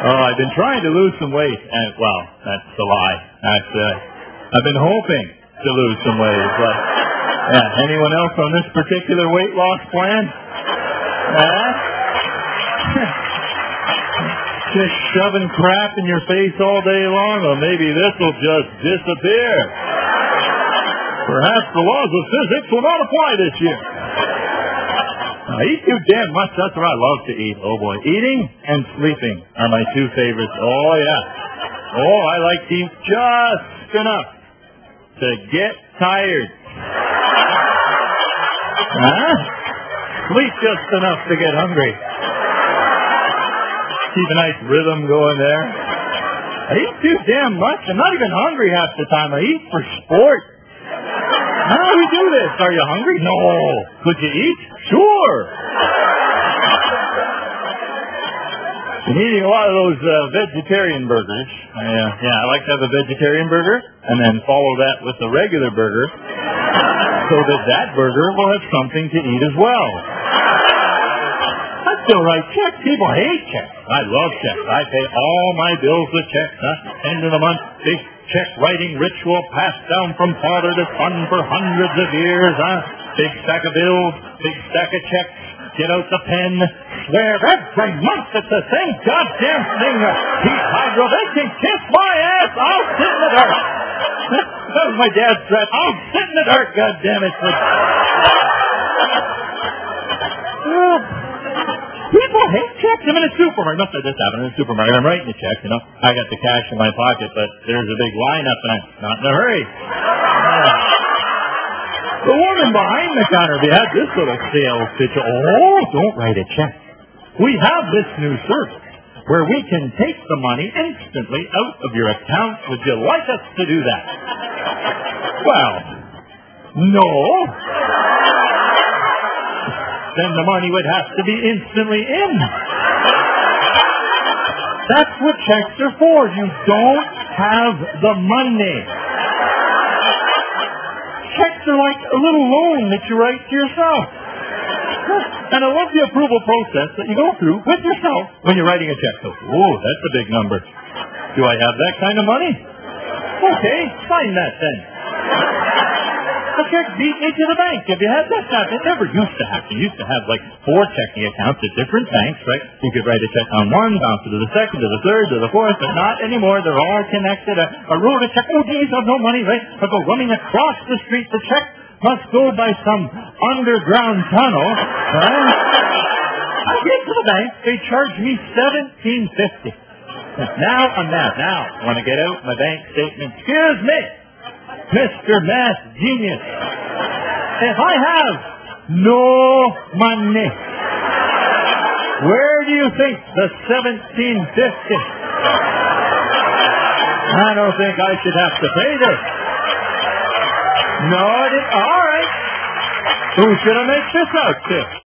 Oh, I've been trying to lose some weight, and well, that's a lie. That's uh, I've been hoping to lose some weight, but yeah. Anyone else on this particular weight loss plan? Huh? just shoving crap in your face all day long, or maybe this will just disappear. Perhaps the laws of physics will not apply this year. I eat too damn much. That's what I love to eat. Oh boy, eating and sleeping are my two favorites. Oh yeah. Oh, I like to eat just enough to get tired. Huh? Sleep just enough to get hungry. Keep a nice rhythm going there. I eat too damn much. I'm not even hungry half the time. I eat for sport. How do we do this? Are you hungry? No. Could you eat? Sure. Been eating a lot of those uh, vegetarian burgers. I, uh, yeah, I like to have a vegetarian burger and then follow that with a regular burger so that that burger will have something to eat as well. I still write checks. People hate checks. I love checks. I pay all my bills with checks. Huh? End of the month, big check writing ritual passed down from father to son for hundreds of years. Huh? Big stack of bills, big stack of checks. Get out the pen. Swear every month it's the same goddamn thing. Heat hydro. They can kiss my ass. I'll sit in the dirt. that was my dad's threat. I'll sit in the dirt. God damn it. People hate checks. I'm in a supermarket. Must have just happened in a supermarket. I'm writing a check, you know. I got the cash in my pocket, but there's a big lineup, and I'm not in a hurry. The woman behind the counter, had this little sales pitch. Oh, don't write a check. We have this new service where we can take the money instantly out of your account. Would you like us to do that? Well, no. Then the money would have to be instantly in. That's what checks are for. You don't have the money. Are like a little loan that you write to yourself. And I love the approval process that you go through with yourself when you're writing a check. So, oh, that's a big number. Do I have that kind of money? Okay, sign that then. The check beat me to the bank. Have you had that? Now, it never used to happen. You used to have like four checking accounts at different banks, right? You could write a check on one, bounce it to the second, to the third, to the fourth, but not anymore. They're all connected. A, I wrote a check. Oh, geez, I've no money, right? I go running across the street. The check must go by some underground tunnel. Right? I get to the bank. They charge me seventeen fifty. Now I'm mad. Now I want to get out my bank statement. Excuse me, Mr. Math Genius. If I have no money, where do you think the seventeen fifty? I don't think I should have to pay this. No, I didn't. All right. Who should I make this out to?